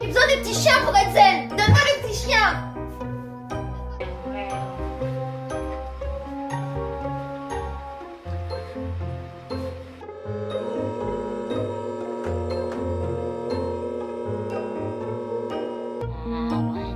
J'ai besoin des petits chiens pour être zen Arbre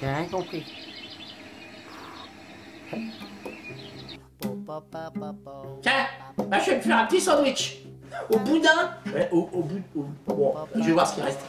J'ai rien compris. Tiens, bah, je vais me faire un petit sandwich. Au boudin. Ouais, au, au bout. au- bon, je vais voir ce qui reste.